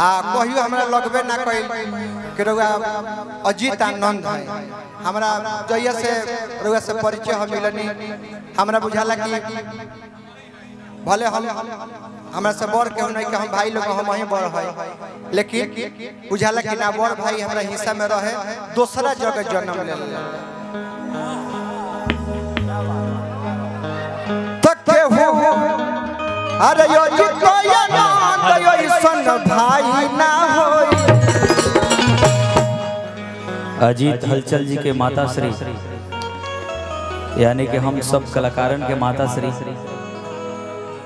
आ, कहियो हमरा लगबे ना कइल। कि रउआ अजीत आनंद है। हमरा जइया से रउआ से परिचय हम मिलनी, हमरा बुझाला कि भले हम, हमरा से बड़ के नहीं कि हम भाई लोग, हम वहीं बड़ है। लेकिन बुझाला कि ना बड़ भाई हमरा हिस्सा में रहे, दूसरा जगह जन्म ले तक हो अरे यो जितो ना सन भाई ना होई अजीत हलचल जी के माता श्री यानी कि हम सब कलाकारन के माता श्री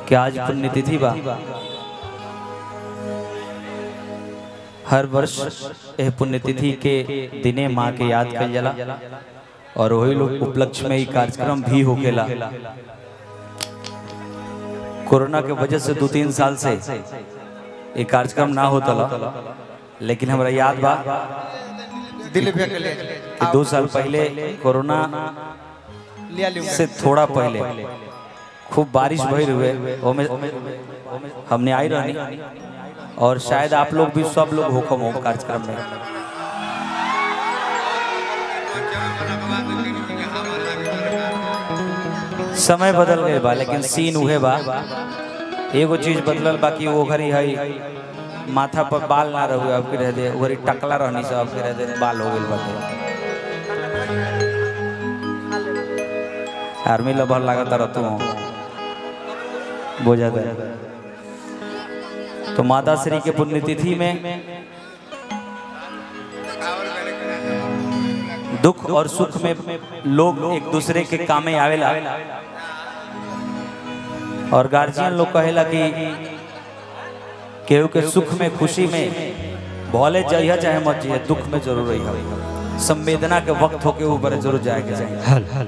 के आज पुण्यतिथि बा? हर वर्ष यह पुण्यतिथि के दिने माँ के याद कल जाला। और वही लोग उपलक्ष्य में ही कार्यक्रम भी होकेला कोरोना के वजह से दो तीन साल से। ये कार्यक्रम ना होता लेकिन हमरा याद बा दिल कि दो साल पहले कोरोना से थोड़ा पहले खूब बारिश भइल हुए। हमने आई रहनी। और शायद आप लोग भी सब लोग होकम हो कार्यक्रम में। समय बदल गए बा लेकिन सीन उहे बा। एगो चीज़ बदलल बाकी वो घरी है माथा पर बाल ना रहुए, अब रह दे घरी टकला रहनी से, अब के रह दे, बाल हो गइल बाटे आर्मी लभर लागत रहतू बोझा दे। तो माता श्री के पुण्यतिथि में दुख और सुख में लोग एक दूसरे के कामे आवेला। और गार्जियन लोग कहेला कि केहू के सुख में खुशी में भले जइहा चाहे मत जइहा दुख में ज़रूर रही संवेदना के वक्त होके ऊपर ज़रूर जाए के चाहिए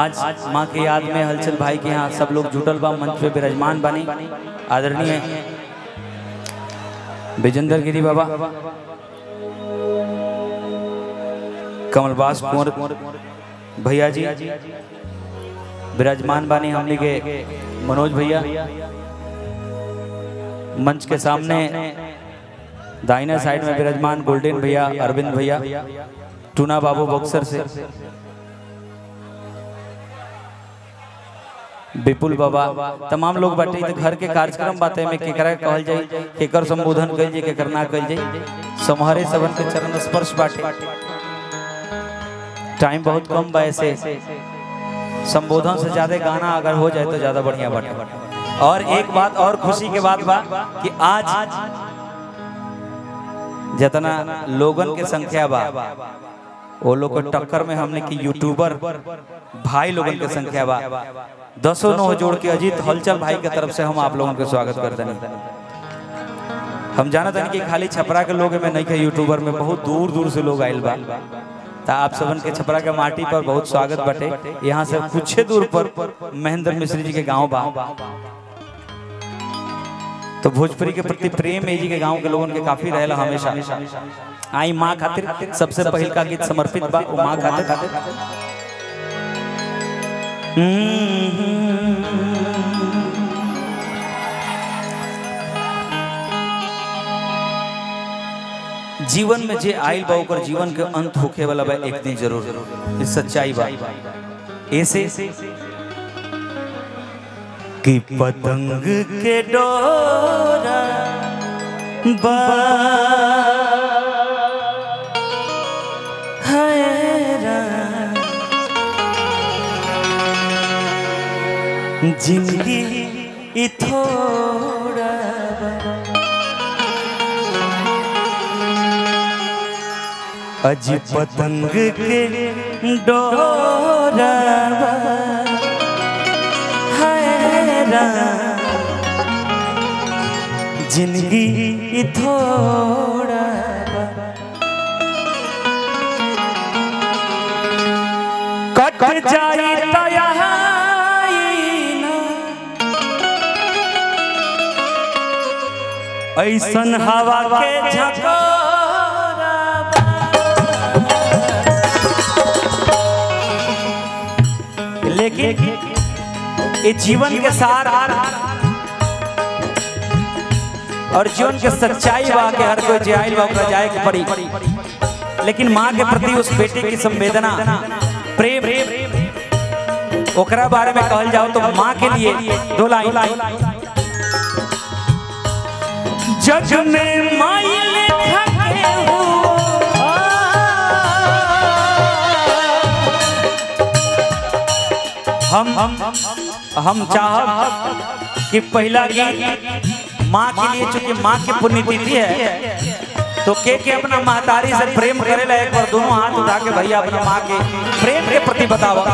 आज माँ के याद में हलचल भाई के यहाँ सब लोग जुटल बा मंच पे विराजमान बानी। आदरणीय विजेंद्र गिरी बाबा कमलबास कुंवर भैया जी विराजमान बानी हमने के मनोज भैया। मंच के सामने दाहिने साइड में विराजमान गोल्डन भैया, अरविंद भैया, टूना बाबू बक्सर से। विपुल बाबा, तमाम लोग बाटे तो घर के कार्यक्रम बाते में केकरा कहल जाई, केकर संबोधन कइल जाई, केकर ना कइल जाई। समहरे सबन के चरण स्पर्श बाटे। टाइम बहुत कम बा ऐसे। संबोधन से ज़्यादा गाना अगर हो जाए तो ज़्यादा बढ़िया बाटे और एक बात और खुशी के बात बा कि आज जितना लोगन के संख्या बा, वो लोग टक्कर में हमने की यूट्यूबर भाई लोगन के संख्या बा। दसों नौ जोड़ के अजीत हलचल भाई के तरफ़ से हम आप लोगों के स्वागत करते हैं हम जानते हैं कि खाली छपरा के लोग में नहीं, के यूट्यूबर में बहुत दूर दूर से लोग आयल बा। ता आप सबन के छपरा के माटी पर बहुत स्वागत बटे। यहाँ से कुछ दूर पर महेंद्र मिश्री जी के गाँव बा। तो भोजपुरी के प्रति प्रेम जी के गाँव के लोगन के काफ़ी रहेला हमेशा। आई माँ खातिर सबसे पहल का गीत समर्पित बा माँ खातिर। जीवन में जे आइल बा जीवन के अंत होखे वाला बा, एक दिन ज़रूर। ये सच्चाई बा। ऐसे कि पतंग के डोरा बा। ज़िंदगी थोड़ा अजी पतंग के डोरा। ज़िंदगी थोड़ा। कट जाई तो यही ऐसन हवा के झकोरा लेकिन ये जीवन के सार और जीवन के सच्चाई के हर कोई जे आइल बा जाए पड़ी। लेकिन माँ के प्रति उस बेटे की संवेदना, प्रेम, ओकरा बारे में कहल जाओ तो माँ के लिए दो लाइन। जग में माई हम हम हम चाहब कि पहला गीत माँ के लिए, चूँकि माँ की पुण्यतिथि है तो के के अपना महतारी से प्रेम करे एक बार दोनों हाथ उठा के भैया अपना माँ के प्रेम के प्रति बताओ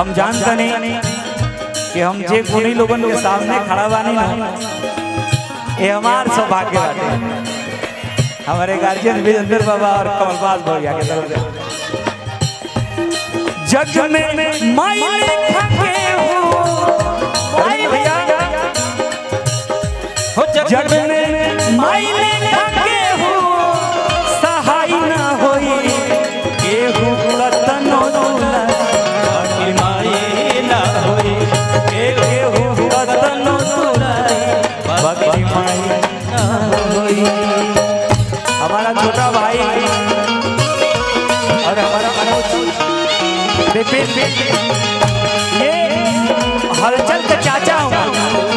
हम जानता नहीं कि हम जे गुणी लोगन के सामने खड़ा बानी ना ये हमार सौभाग्य बाटे हमारे गार्जियन विजेंद्र बाबा और कमलबाज भैया के तरफ़ से। जग में माई लेखा के हो भैया। हो जग में माई विपिन ये हलचल का चाचा हूँ।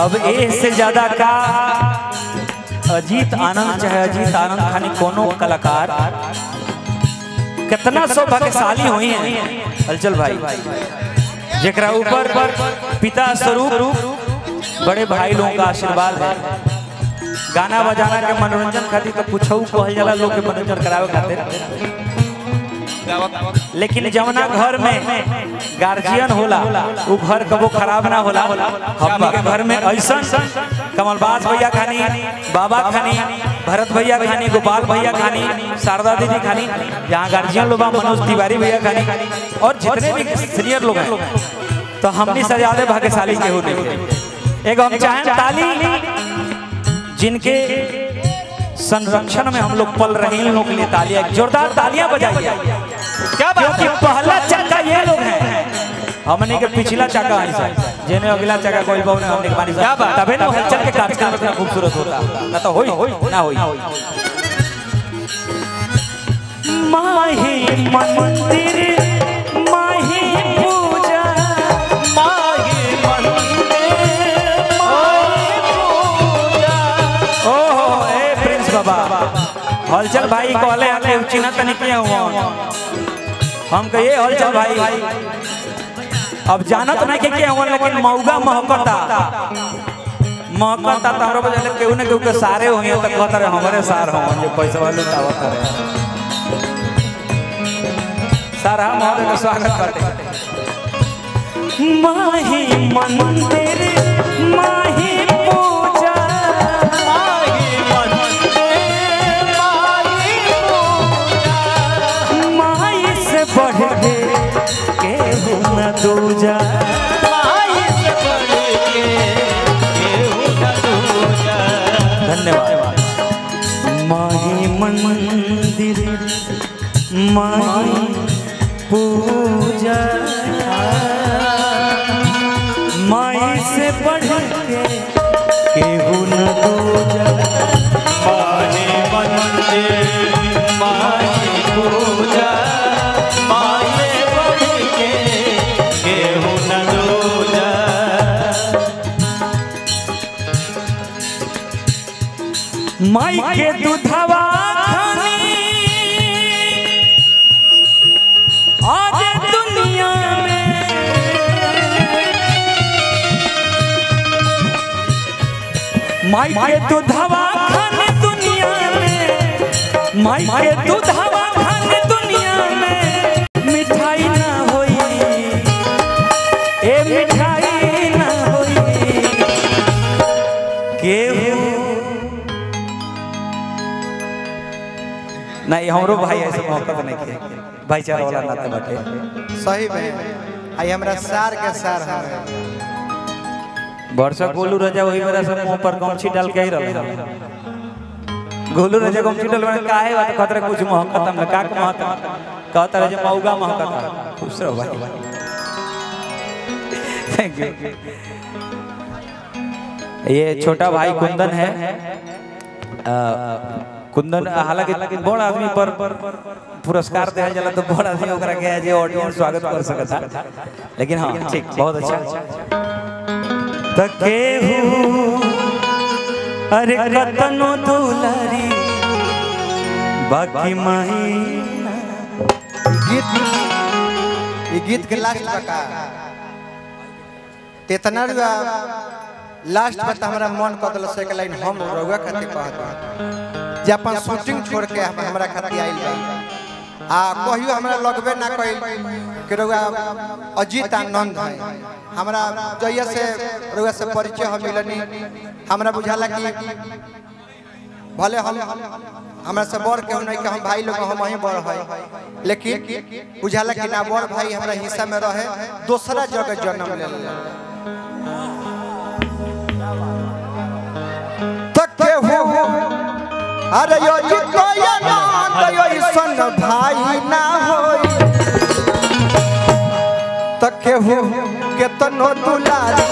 अब ए से ज़्यादा का अजीत आनंद चाहे अजीत आनंद खानी कोनो कलाकार। कितना सौभाग्यशाली हुई हैं हलचल भाई। जेकरा ऊपर पर पिता स्वरूप रूप बड़े भाई लोगों का आशीर्वाद है। गाना बजाना के मनोरंजन खातिर तो कुछ कहल जाला लोग के मनोरंजन करावे खातिर। लेकिन जवना घर में गार्जियन होला वो घर कबो खराब ना होला। हमनी के घर में ऐसा कमलबाज भैया खानी, बाबा खानी, भरत भैया खानी, गोपाल भैया खानी, शारदा दीदी खानी, यहाँ गार्जियन लोग मनोज तिवारी भैया खानी, और जितने भी सीनियर लोग हैं तो हमनी से ज़्यादा भाग्यशाली केहू नहीं एगो हम चाहें ताली, जिनके संरक्षण में हम लोग पल रहे हैं लोगों के लिए तालियाँ, जोरदार तालियाँ बजाइए। क्या बात क्योंकि पहला चक्का ये लोग हैं। हमने के पिछला चक्का है सर। जेने अगला चक्का कोई बहु ने हमने के पानी क्या बात तबे ना हलचल के कार्यक्रम इतना खूबसूरत होता। ना तो होई ना होई। माही मंदिर माही पूजा माही मंदिर माही पूजा। ओहो ए प्रिंस बाबा। हलचल भाई कहले आके चिन्ह तनी किए हुआ हम कहिए हलचल भाई। अब जानत नहीं के के लेकिन मौगा महकता। महकता तो हमरो बजाले केहू ना केहू के सारे होंगे तो कहता रहे हमारे सार हो जो पैसा वाले उठावत रहे। सारा महोदय का स्वागत करते माही मंदिर माही माही पूजा। माई के दूधवा खाने दुनिया में। माई के दूधवा खाने दुनिया में। मिठाई ना होई। ए मिठाई ना होई। केहू? नहीं, हमरो भाई ऐसे मोहब्बत नहीं किया। भाईचारा वाला नाते बाटे सही में। आई हमरा सार के सार हमें। वर्षा गोलू राजा वही मेरा सब मुँह पर गमछी डाल के ही रहा गोलू राजा गमछी डाल में काहे बात खतरे कुछ महकत हम का के महकत कहता रहे जे मौगा महकत खुश रहो भाई। थैंक यू ये छोटा भाई कुंदन है। कुंदन, हालाँकि बड़ आदमी पर पुरस्कार दिया जाला तो बड़ आदमी ओकरा के जे ऑडियंस स्वागत कर सकता लेकिन हाँ ठीक, बहुत अच्छा। तके अरे कतनो दुलारी। बाकी माही गीत ये गीत के लास्ट बका। तेतना रुआ लास्ट बता हमरा मन क दल से के लाइन हम रउआ खातिर कहत जे अपन शूटिंग छोड़ के हमरा खातिर आइल बा। आ, कहियो हमरा लगबे ना कइल कि रउआ अजीत आनंद है। हमरा जइया से रउआ से परिचय हम मिलनी, हमरा बुझाला कि भले हम हमरा से बड़ केहू नहीं कि हम भाई लोग हम वहीं बड़ है, लेकिन बुझाला कि ना बड़ भाई हमरा हिस्सा में रहे, दूसरा जगह जन्म ले तके हो अरे यो जी तो ये ना तो सन भाई ना हो तके हो केतनो दुलारी।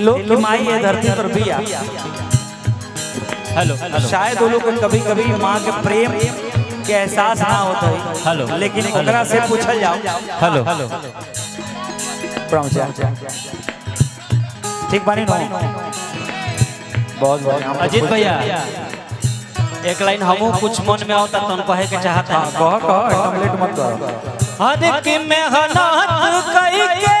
लोग की माई है धरती पर बिया हेलो शायद वो लोग कभी कभी माँ के प्रेम के एहसास ना होता है। हेलो। लेकिन ओकरा से पूछल जाओ। हेलो। हेलो। ठीक बानी नो। बहुत बहुत अजीत भैया एक लाइन हमू कुछ मन में आवता तुम कहे के चाहता है। कह कह लेट मत करो। हद की मेहनत कई के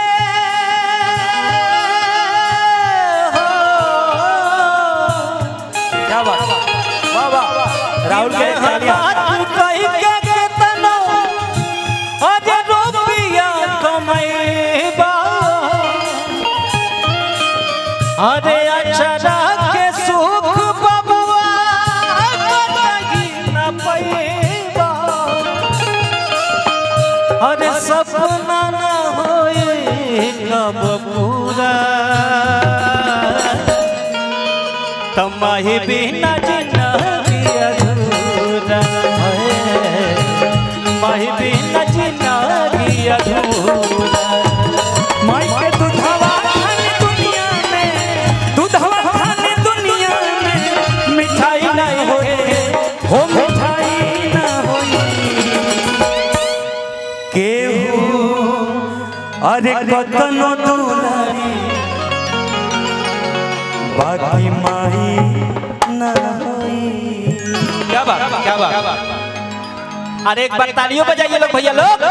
क्या बात वाह वाह। राहुल के तालियाँ। मेहनत कई के केतनो? अरे रुपया कमैबा अरे अक्षरा के सुख बबुआ न पैबा। अरे सपना न होए कब पूरा। तमाही बिना ज़िंदगी अधूरा है। माही बिना ज़िंदगी अधूरा माई के दूधवा खाने दुनिया में दूधवा खाने दुनिया में मिठाई नहीं होए हो मिठाई ना होई केहू अरे कतनो बाकी माई ना क्या बात क्या बात? अरे एक बार तालियों बजाइए लोग भैया लोग।